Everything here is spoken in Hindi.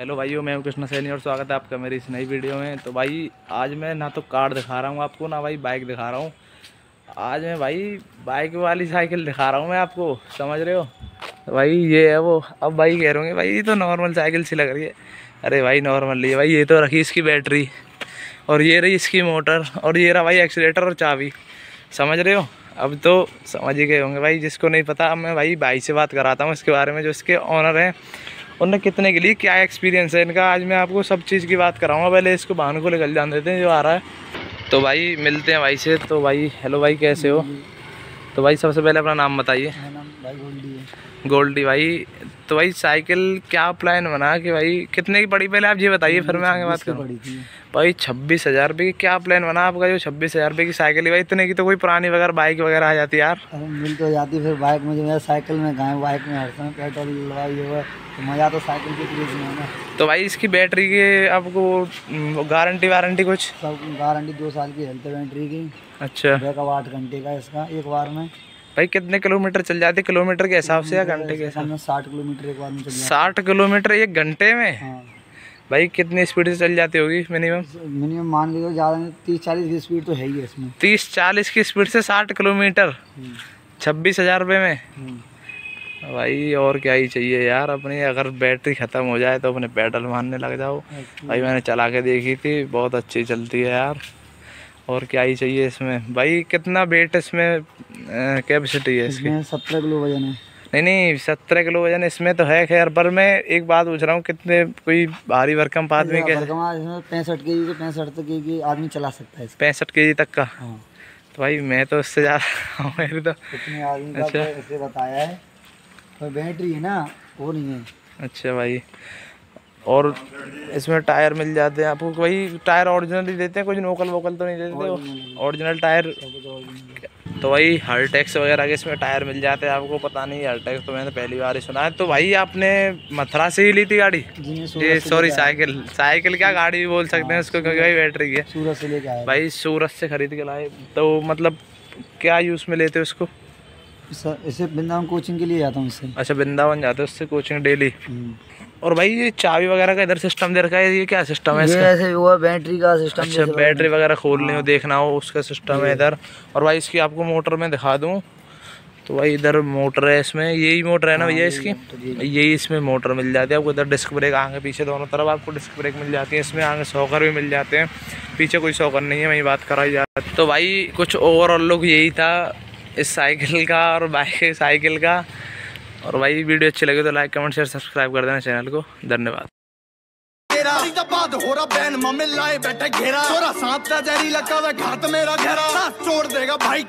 हेलो भाइयों, मैं कृष्ण सैनी और स्वागत है आपका मेरी इस नई वीडियो में। तो भाई, आज मैं ना तो कार दिखा रहा हूँ आपको, ना भाई बाइक दिखा रहा हूँ। आज मैं भाई बाइक वाली साइकिल दिखा रहा हूँ मैं आपको, समझ रहे हो? तो भाई ये है वो, अब भाई कह रहे भाई ये तो नॉर्मल साइकिल सी लग रही है। अरे भाई, नॉर्मल है भाई, ये तो रखी इसकी बैटरी, और ये रही इसकी मोटर, और ये रहा भाई एक्सीटर और चाबी, समझ रहे हो? अब तो समझ ही गए होंगे भाई, जिसको नहीं पता, अब मैं भाई भाई से बात कराता हूँ इसके बारे में, जो इसके ऑनर हैं। उनने कितने के लिए क्या एक्सपीरियंस है? इनका आज मैं आपको सब चीज़ की बात कराऊँगा। पहले इसको बहन को निकल जान देते हैं जो आ रहा है। तो भाई मिलते हैं भाई से। तो भाई हेलो भाई कैसे हो? तो भाई सबसे पहले अपना नाम बताइए। भाई गोल्डी है। गोल्डी भाई तो भाई साइकिल क्या प्लान बना कि भाई कितने की पड़ी पहले? आप ये बताइए फिर मैं आगे बात करूँ। भाई छब्बीस हज़ार रुपये की क्या प्लान बना आपका? जो छब्बीस हज़ार रुपये की साइकिल है भाई इतने की तो कोई पुरानी वगैरह बाइक वगैरह आ जाती यार। मिल तो जाती फिर बाइक में जो मेरा साइकिल में गए बाइक में हर समय पेट्रोल लगाई हुआ तो मज़ा तो साइकिल के क्रेज में है ना? तो भाई इसकी बैटरी के आपको गारंटी वारंटी कुछ? सब गारंटी दो साल की हेल्थ बैटरी की। अच्छा। बैकअप आठ घंटे का इसका एक बार में। भाई कितने किलोमीटर चल जाती? किलोमीटर के हिसाब से या घंटे के हिसाब में साठ किलोमीटर एक बार में साठ किलोमीटर एक घंटे में? हाँ। भाई कितनी स्पीड से चल जाती होगी मिनिमम मिनिमम मान लीजिए ज़्यादा नहीं तीस चालीस की स्पीड तो है ही इसमें। तीस चालीस की स्पीड से साठ किलोमीटर? हम्म, छब्बीस हज़ार रुपये में? हम्म। भाई और क्या ही चाहिए यार अपनी अगर बैटरी ख़त्म हो जाए तो अपने पेडल मारने लग जाओ। भाई मैंने चला के देखी थी बहुत अच्छी चलती है यार। और क्या ही चाहिए इसमें? भाई कितना वेट इसमें कैपेसिटी है इसकी? सत्रह किलो वज़न है। नहीं नहीं सत्रह किलो वज़न इसमें तो है खैर पर मैं एक बात पूछ रहा हूँ कितने कोई भारी भरकम आदमी के पैंसठ के जी से पैंसठ तक की आदमी चला सकता है पैंसठ के जी तक का? हाँ। तो भाई मैं तो इससे ज़्यादा हूँ मेरी तो। आदमी अच्छा। तो बताया है बैटरी है ना वो नहीं है। अच्छा भाई। और इसमें टायर मिल जाते हैं आपको वही टायर ओरिजिनल ही देते हैं कुछ नोकल वोकल तो नहीं देते ओरिजिनल टायर। तो भाई हरटेक्स वगैरह के इसमें टायर मिल जाते हैं आपको पता नहीं हरटेक्स तो मैंने पहली बार ही सुना है। तो भाई आपने मथुरा से ही ली थी गाड़ी? ये सॉरी साइकिल। साइकिल क्या गाड़ी भी बोल सकते हैं उसको क्योंकि भाई बैटरी है। सूरत से लेके भाई सूरत से खरीद के लाए। तो मतलब क्या यूज़ में लेते हो उसको? इसे वृंदावन कोचिंग के लिए जाता हूँ इससे। अच्छा वृंदावन जाते हो उससे कोचिंग डेली। और भाई ये चाबी वगैरह का इधर सिस्टम दे रखा है ये क्या सिस्टम है इसका? ऐसे हुआ बैटरी का सिस्टम अच्छा बैटरी वगैरह खोलनी हो। देखना हो उसका सिस्टम है इधर। और भाई इसकी आपको मोटर में दिखा दूँ तो भाई इधर मोटर है इसमें यही मोटर है ना भैया इसकी? यही। इसमें मोटर मिल जाती है आपको इधर डिस्क ब्रेक आगे पीछे दोनों तरफ़ आपको डिस्क ब्रेक मिल जाती है इसमें आगे सॉकर भी मिल जाते हैं पीछे कोई सॉकर नहीं है वही बात कराई जा रही तो भाई कुछ ओवरऑल लुक यही था इस साइकिल का और बाइक साइकिल का। और भाई, वीडियो अच्छी लगे तो लाइक कमेंट शेयर सब्सक्राइब कर देना चैनल को। धन्यवाद। बात हो रहा बैन मम्मी लाए बैठे घेरा। चोरा सांप का जहरीला हुआ घात मेरा घेरा। छोड़ देगा भाई